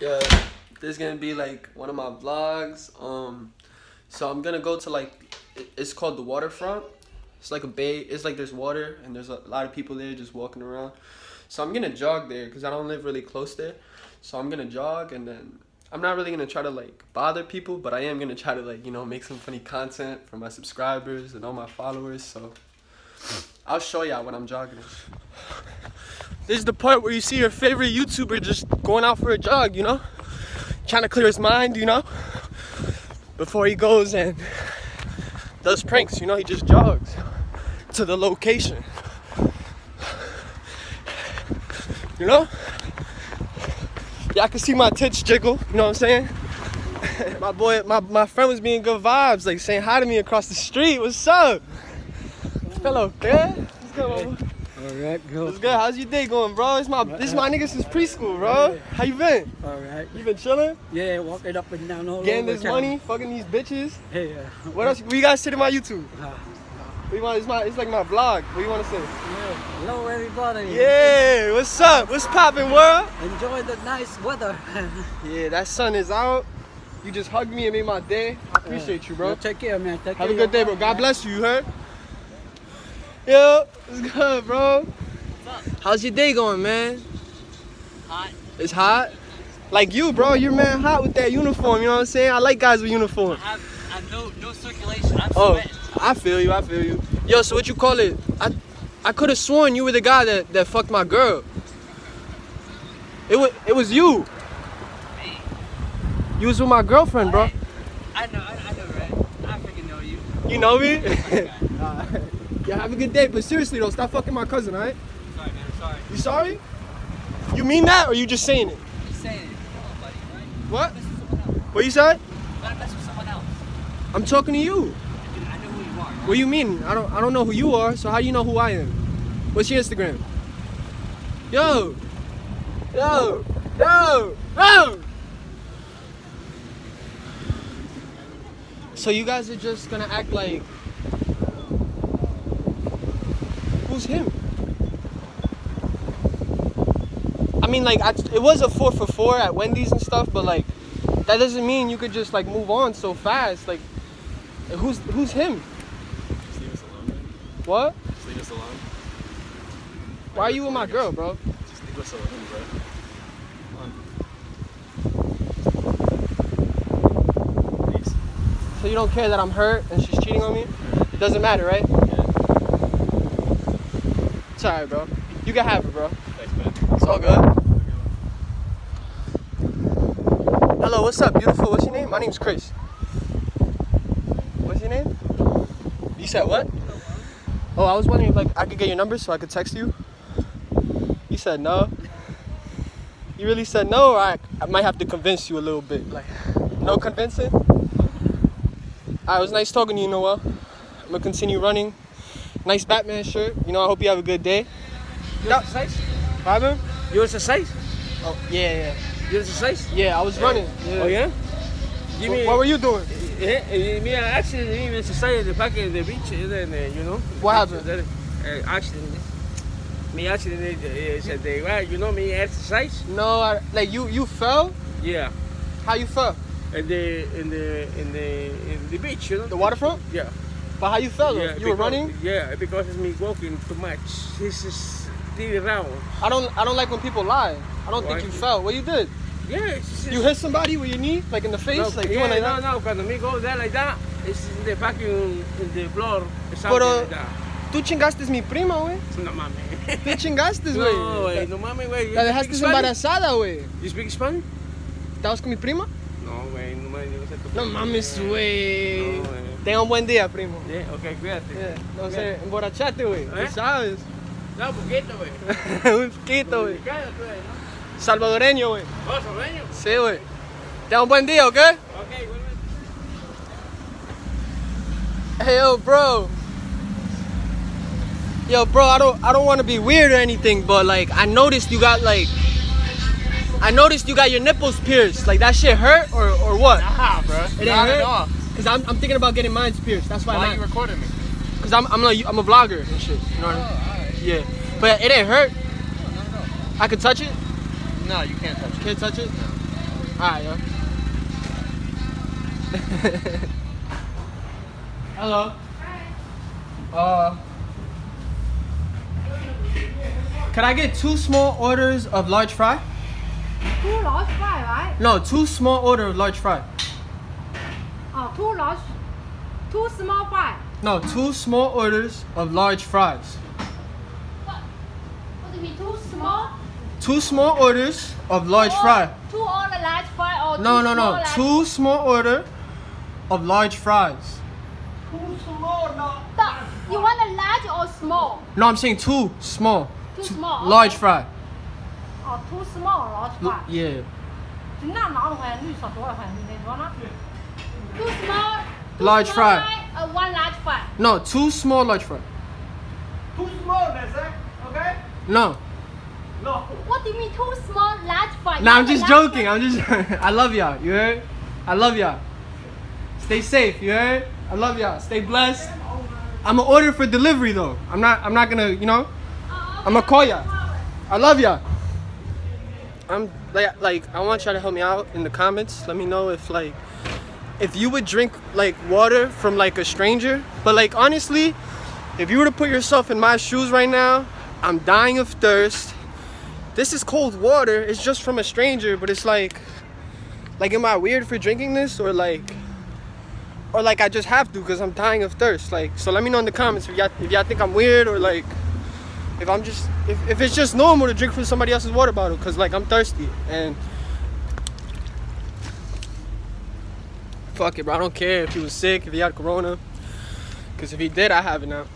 Yeah, this is gonna be like one of my vlogs. Um, so I'm gonna go to like, it's called the waterfront. It's like a bay. It's like there's water and there's a lot of people there just walking around. So I'm gonna jog there because I don't live really close there. So I'm gonna jog and then I'm not really gonna try to like bother people, but I am gonna try to like you know make some funny content for my subscribers and all my followers. So I'll show y'all when I'm jogging. This is the part where you see your favorite YouTuber just going out for a jog, you know? Trying to clear his mind, you know? Before he goes and does pranks, you know? He just jogs to the location. You know? Yeah, I can see my tits jiggle, you know what I'm saying? my boy, my, my friend was being good vibes, like saying hi to me across the street. What's up? Hello, man. What's good, man? All right, go. What's good? How's your day going, bro? It's my this is my nigga since preschool, bro. How you been? All right. You been chilling? Yeah, walking up and down all Getting this money, fucking these bitches. Hey, uh, What else? What you guys sit in my YouTube? uh, you want? It's my, it's like my vlog. What you want to say? yeah. Hello, everybody. Yeah, what's up? What's popping, world? Enjoy the nice weather. Yeah, that sun is out. You just hugged me and made my day. I appreciate you, bro. Take care, man. Take care. Have care a good day, bro. God bless you. You heard? Yo, it's good, bro. How's your day going, man? Hot. It's hot. Like you, bro. You're man hot with that uniform. You know what I'm saying? I like guys with uniform. I have, I have no, no circulation. I'm Oh, sweating. I feel you. I feel you. Yo, so what you call it? I, I could have sworn you were the guy that, that fucked my girl. It was, it was you. Me. You was with my girlfriend, bro. I know, I, I know, right? I freaking know you. You know me? yeah, have a good day. But seriously though, stop fucking my cousin, alright? Sorry, man. I'm sorry. You sorry? You mean that or you just saying it? I'm just saying it. Come on, buddy, right? What? Mess with someone else. What you said? Gotta mess with someone else. I'm talking to you. Dude, I know who you are. What do you mean? I don't I don't know who you are, so how do you know who I am? What's your Instagram? Yo! Yo! Yo! Yo! So you guys are just gonna act like who's him? I mean like I, it was a four for four at Wendy's and stuff, but like that doesn't mean you could just like move on so fast. Like who's who's him? Just leave us alone, man. What? Just leave us alone. Why are you with my girl, bro? Just leave us alone, bro. Come on. Please. So you don't care that I'm hurt and she's cheating on me? It doesn't matter, right? It's alright, bro. You can have it, bro. Thanks, man. It's all good. Hello, what's up, beautiful? What's your name? My name's Chris. What's your name? You said what? Oh, I was wondering if like I could get your number so I could text you. You said no. You really said no, or I, I might have to convince you a little bit. Like, no convincing. Alright, it was nice talking to you, Noel. I'm gonna continue running. Nice Batman shirt. You know, I hope you have a good day. You Yeah. exercise? Robin? You exercise? Oh, yeah, yeah. You exercise? Yeah, I was running. Oh, yeah? Give me. What, were you doing? Yeah, eh, me actually me exercise the back in the beach, and then uh, you know. What happened? Then, uh, accident. Me accident. Uh, said they, well, you know me exercise. No, I, like you you fell? Yeah. How you fell? In the in the in the in the beach, you know. The waterfront? Yeah. But how you fell? yeah. you were running? Yeah, because of me walking too much. This is still around. I don't I don't like when people lie. I don't Why? think you fell. What you did? Yeah. It's, You hit somebody with your knee, like in the face, No, like yeah, like no, that. no. Cuando me go there like that, it's in the back in, the floor. Something Pero- like that. Tú chingaste mi prima, güey. No mames. Tú chingaste, No, güey. güey, no mames, güey. La You dejaste embarazada, güey. You speak Spanish? ¿Estabas con mi prima? No, güey, no mames, no sé tu No primo. mames, güey. No, güey. Tenga un buen día, primo. Yeah, ok, cuídate. Yeah, No sé, emborrachate, güey. ¿Eh? sabes. No, poquito, güey. un poquito, güey. ¿no? Salvadoreño, güey. Oh, sorbeño. Sí, güey. Tenga un buen día, ¿ok? Ok, igualmente. Hey yo, bro. Yo, bro, I don't I don't want to be weird or anything, but like I noticed you got like I noticed you got your nipples pierced. Like that shit hurt or or what? Nah, bro. It didn't hurt? Cause I'm, I'm thinking about getting mine pierced. That's why. Why I'm you not, recording me? Cause I'm I'm like I'm a vlogger and shit. You know what I mean? Yeah. But it ain't didn't hurt. I could touch it. No, you can't touch it. Can't touch it. Alright, yo. Hello. Hi. Uh, can I get two small orders of large fry? Two large fry, right? No, two small order of large fry Oh, two large, two small fry. No, two small orders of large fries. What? What do you mean two small? Two small orders of large fry. Two all the large fry or No, two no, small no. large- Two small order of large fries. The, you want a large or small? No, I'm saying two small. Two small. Large okay. fry. Oh, two small large fry. Yeah. 那拿的话，绿色多的话，你那说呢 ？Two small. two Large small fry. Uh, one large fry. No, two small large fry. Too small, that's it. Okay? No. No. What do you mean two small large fry? Nah, I'm just joking. fry. I'm just. I love y'all. You heard? I love y'all. Stay safe. You heard? I love y'all. Stay blessed. I'm gonna order for delivery though. I'm not. I'm not gonna. You know. Oh, I'ma call no ya. I love y'all. I'm like, like I want y'all to help me out in the comments. Let me know if like, if you would drink like water from like a stranger. But like honestly, if you were to put yourself in my shoes right now, I'm dying of thirst. This is cold water. It's just from a stranger, but it's like, like, am I weird for drinking this or like, or like I just have to because I'm dying of thirst. Like, so let me know in the comments if y'all if y'all think I'm weird or like if I'm just if, if it's just normal to drink from somebody else's water bottle because like I'm thirsty and fuck it bro. I don't care if he was sick if he had corona. Because if he did I have it now